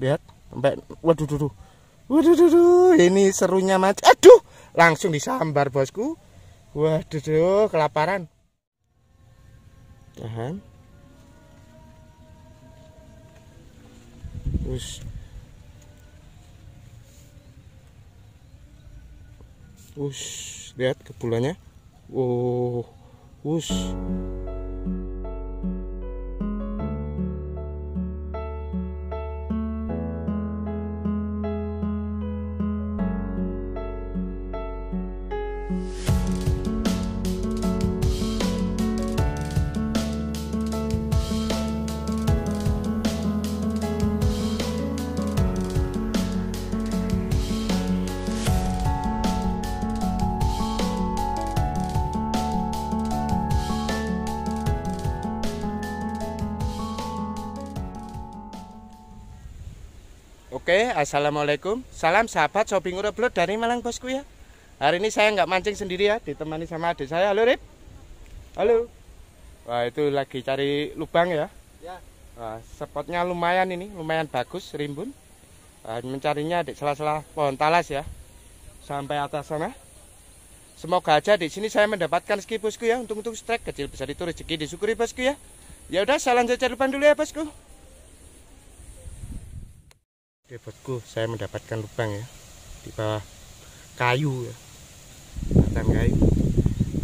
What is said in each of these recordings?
lihat sampai waduh duh, waduh duh, ini serunya macam aduh langsung disambar bosku waduh duh, kelaparan tahan Us. Us, lihat kebulannya. Wow. Us. Oke, assalamualaikum. Salam sahabat shopping ureblot dari Malang bosku ya. Hari ini saya nggak mancing sendiri ya, ditemani sama adik saya. Halo Rip. Halo. Wah itu lagi cari lubang ya. Ya. Wah, spotnya lumayan ini, lumayan bagus, rimbun. Wah, mencarinya di sela-sela pohon talas ya, sampai atas sana. Semoga aja di sini saya mendapatkan ski bosku ya, untuk-untuk strike kecil bisa itu rezeki disyukuri bosku ya. Ya udah, saya lanjut cari lubang dulu ya bosku. Bosku, saya mendapatkan lubang ya di bawah kayu ya, batang kayu.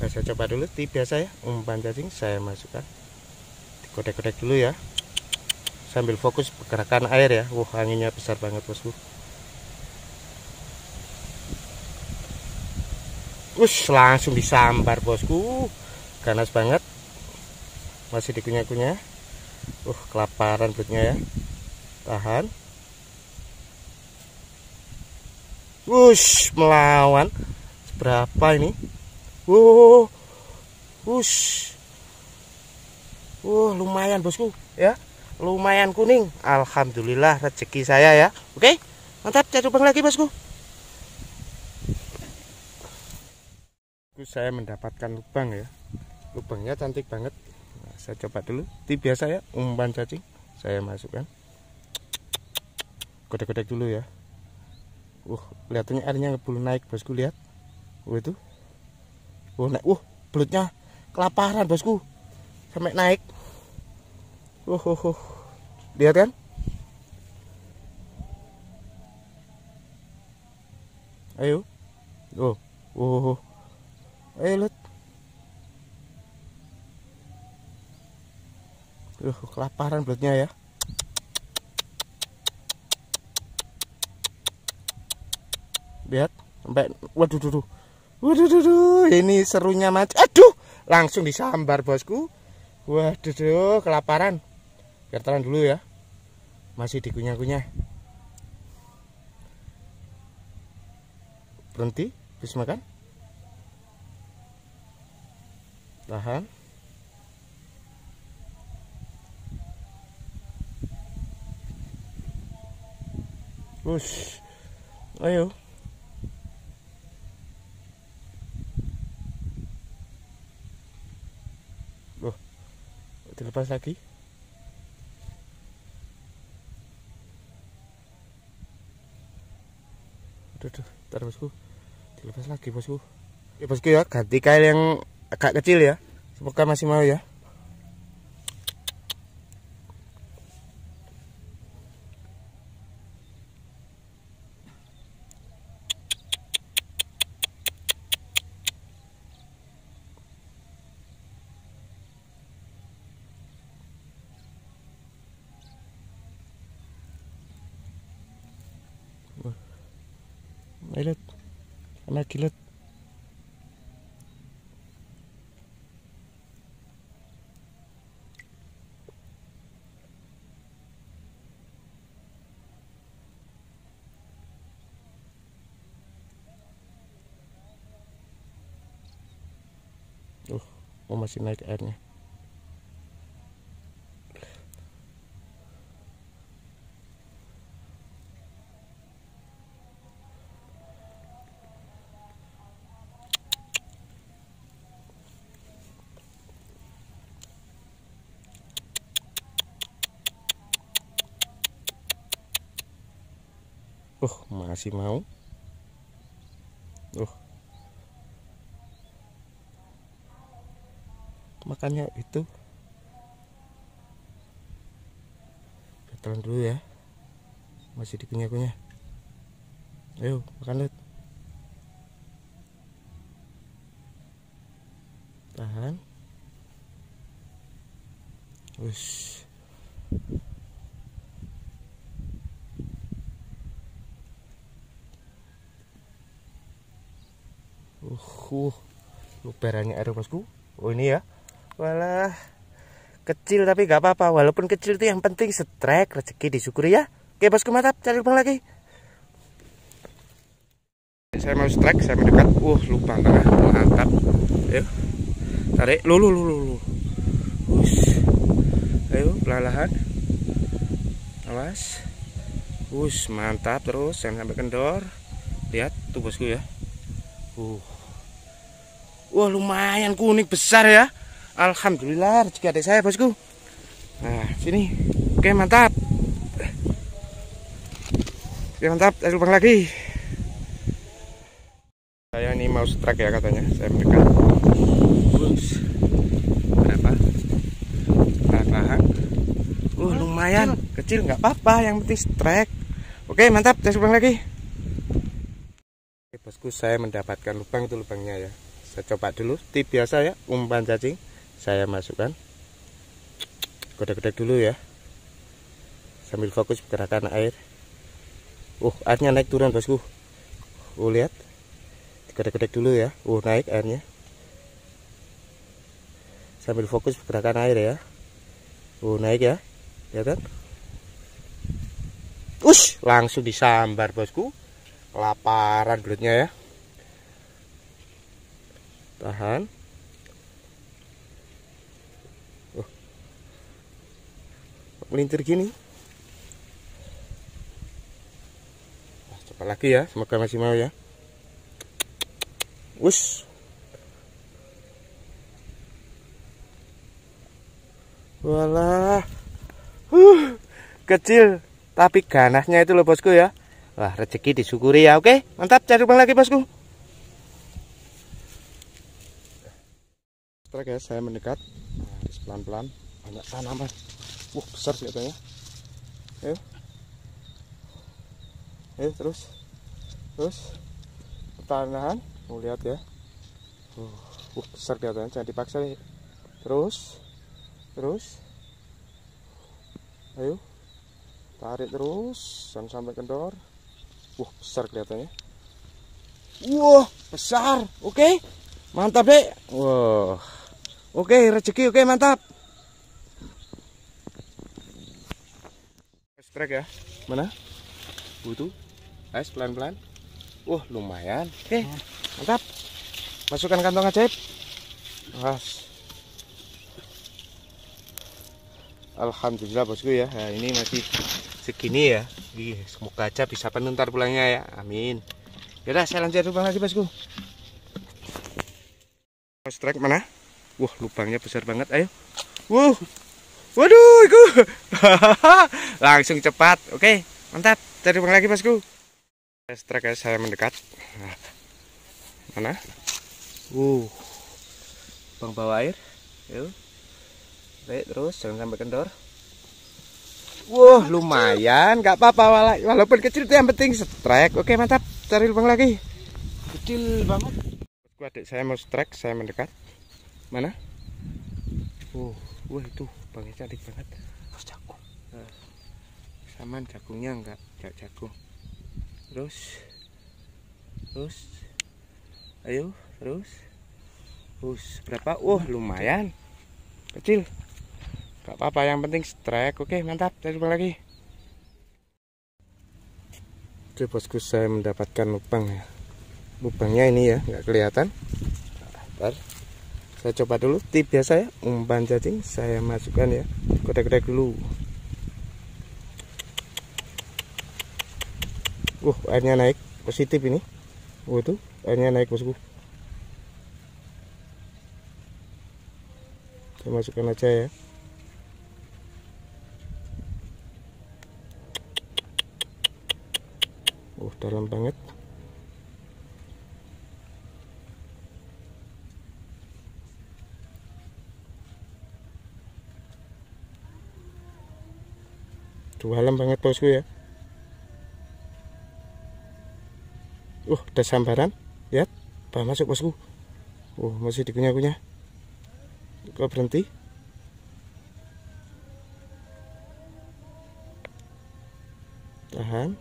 Nah, saya coba dulu tip biasa ya, umpan cacing saya masukkan, dikodek-kodek dulu ya, sambil fokus pergerakan air ya. Wah anginnya besar banget bosku. Wush, langsung disambar bosku, ganas banget, masih dikunyah-kunyah. Uh, kelaparan perutnya ya, tahan. Wush, melawan. Berapa ini? Wuh. Wush. Wuh, lumayan bosku, ya. Lumayan kuning. Alhamdulillah rezeki saya ya. Oke. Mantap, cari lubang lagi bosku. Saya mendapatkan lubang ya. Lubangnya cantik banget. Nah, saya coba dulu. Biasa ya, umpan cacing. Saya masukkan. Kodek-kodek dulu ya. Wah, kelihatannya airnya belum naik, bosku lihat. Wah itu. Wah, naik. Wah, belutnya kelaparan, bosku. Sampai naik. Wah, wah, wah. Lihat kan? Ayo. Oh. Oh. Ayo, lihat. Uh, kelaparan belutnya ya. Lihat sampai waduh duh, waduh duh, ini serunya macam aduh langsung disambar bosku. Waduh duh, kelaparan. Biar dulu ya. Masih dikunyah-kunyah. Berhenti bisa makan. Tahan. Wush. Ayo. Dilepas lagi. Aduh, aduh ntar bosku. Dilepas lagi bosku. Ya bosku ya ganti kail yang agak kecil ya. Semoga masih mau ya Lihat. Anak kilat. Uh, oh masih naik airnya. Oh, masih mau. Oh. Makannya itu. Telan dulu ya. Masih dikunyah-kunyah. Ayo, makan Lut. Tahan. Wush. Uh, uh, luberannya air bosku. Oh ini ya. Walah, kecil tapi gak apa-apa. Walaupun kecil itu yang penting setrek rezeki disyukuri ya. Oke bosku mantap, cari lubang lagi. Saya mau strike, saya mendekat. Uh, lubang tengah mantap. Ayo, tarik. Lu, lu, lu, lu. Ush. Ayo, perlahan. Awas. Us, mantap terus, jangan sampai kendor. Lihat tuh bosku ya. Uh. Wah lumayan kuning besar ya. Alhamdulillah rezeki adik saya bosku. Nah sini. Oke mantap. Oke mantap. Saya lubang lagi. Saya ini mau strike ya katanya. Saya mendekat Bus. Berapa? Perlahan Uh lumayan. Kecil nggak apa-apa. Yang penting strike. Oke mantap. Saya lubang lagi. Oke bosku saya mendapatkan lubang itu lubangnya ya saya coba dulu. Tip biasa ya umpan cacing. Saya masukkan. Godek-godek dulu ya. Sambil fokus gerakan air. Uh airnya naik turun bosku. Uh lihat. Godek-godek dulu ya. Uh naik airnya. Sambil fokus gerakan air ya. Uh naik ya. Lihat kan? Ush, langsung disambar bosku. Kelaparan belutnya ya tahan oh. melintir gini nah, coba lagi ya semoga masih mau ya Wush. Walah. Uh, kecil tapi ganasnya itu loh bosku ya. Wah, rezeki disyukuri ya. Oke, mantap cari lagi bosku. Trek ya saya mendekat. Nah, pelan-pelan. Banyak tanaman wah besar sih katanya. Ayo. Ayo terus. Terus. Pertahanan mau lihat ya. Uh besar kelihatannya. Jangan dipaksa nih. Terus. Terus. Ayo. Tarik terus. Jangan sampai kendor. Wah besar kelihatannya. Wah besar. Oke. Okay. mantap deh wah Oke, rezeki oke mantap. Strike ya. Mana? Butuh. Es pelan-pelan. Wah, lumayan. Oke, mantap. Masukkan kantong ajaib. Was. Alhamdulillah bosku ya. Nah, ini masih segini ya. Ih, semoga aja bisa penuntar pulangnya ya. Amin. Yaudah, saya lanjut lubang lagi bosku. Strike mana? Wah, lubangnya besar banget. Ayo. Wow. Waduh, itu. Langsung cepat. Oke, mantap. Cari lubang lagi, Bosku. Strike guys, saya mendekat. Nah. Mana? Uh. Bang bawa air. Yuk. Baik, terus jangan sampai kendor. Wah, lumayan, nggak apa-apa walaupun kecil itu yang penting strike. Oke, mantap. Cari lubang lagi. Kecil banget. Adik saya mau strike, saya mendekat mana? Oh wah itu bangnya cantik banget. Oh, jagung. Uh, saman jagungnya enggak enggak jagung. Terus terus ayo terus. Terus berapa? Wah oh, lumayan. Kecil. Enggak apa-apa yang penting strike. Oke mantap. Cari lubang lagi. Oke bosku saya mendapatkan lubang ya. Lubangnya ini ya nggak kelihatan. Bentar saya coba dulu. Tip biasa ya umpan cacing. Saya masukkan ya. Kodek-kodek dulu. Uh airnya naik. Positif ini. Uh itu airnya naik bosku. Saya masukkan aja ya. Dalam banget dalam banget bosku ya. Uh ada sambaran? Lihat apa masuk bosku? Uh masih dikunyah-kunyah kok berhenti? Tahan.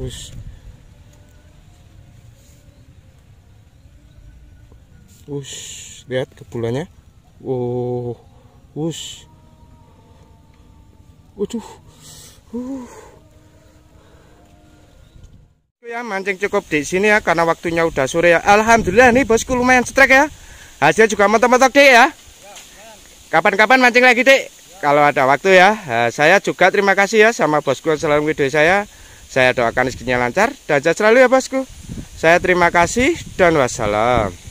Us. Us lihat kebulannya. Wow us waduh. Uh ya mancing cukup di sini ya karena waktunya udah sore ya. Alhamdulillah nih bosku lumayan strike ya. Hasil juga mantap-mantap deh ya. Kapan-kapan mancing lagi dek kalau ada waktu ya. Saya juga terima kasih ya sama bosku yang selalu video saya. Saya doakan rezekinya lancar dan selalu ya bosku. Saya terima kasih dan wassalam